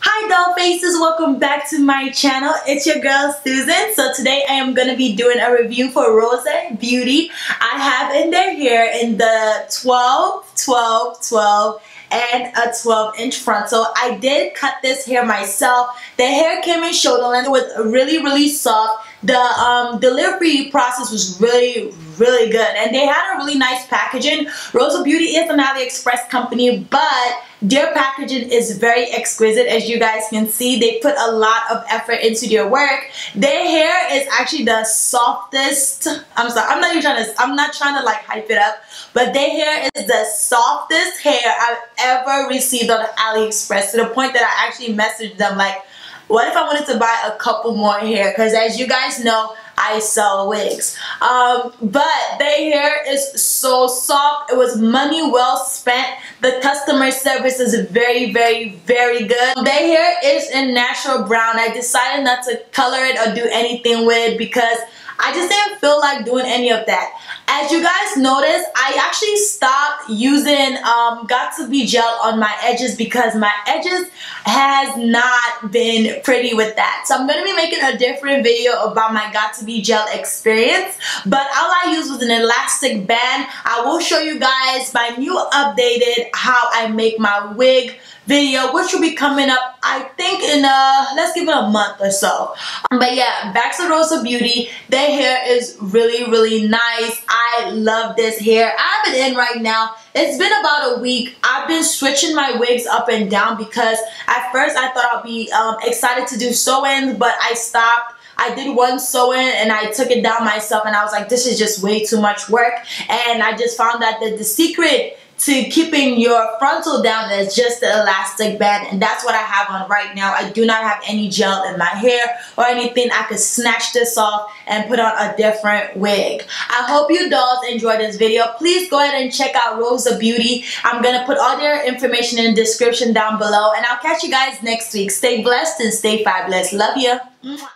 Hi doll faces, welcome back to my channel. It's your girl Susan. So today I am going to be doing a review for Rosa Beauty. I have in their hair in the 12, 12, 12 and a 12 inch frontal. I did cut this hair myself. The hair came in shoulder length. It was really, really soft. The um, delivery process was really, really good. And they had a really nice packaging. Rosa Beauty is an AliExpress company, but their packaging is very exquisite as you guys can see. They put a lot of effort into their work. Their hair is actually the softest. I'm sorry, I'm not even trying to, I'm not trying to like hype it up, but their hair is the softest hair I've ever received on AliExpress to the point that I actually messaged them like, what if I wanted to buy a couple more hair? Because as you guys know, I sell wigs. Um, but their hair is so soft. It was money well spent. The customer service is very, very, very good. Their hair is in natural brown. I decided not to color it or do anything with it because I just didn't feel like doing any of that. As you guys notice, I actually stopped using um, Got To Be gel on my edges because my edges has not been pretty with that. So I'm going to be making a different video about my Got To Be gel experience. But all I used was an elastic band. I will show you guys my new updated how I make my wig video which will be coming up I think in uh let's give it a month or so. But yeah to Rosa Beauty their hair is really really nice. I love this hair. I have it in right now. It's been about a week. I've been switching my wigs up and down because at first I thought I'd be um, excited to do sew-ins but I stopped. I did one sew-in and I took it down myself and I was like this is just way too much work. And I just found that the, the secret to keeping your frontal down is just the elastic band and that's what I have on right now. I do not have any gel in my hair or anything. I could snatch this off and put on a different wig. I hope you dolls enjoyed this video. Please go ahead and check out Rosa Beauty. I'm to put all their information in the description down below and I'll catch you guys next week. Stay blessed and stay fabulous. Love you.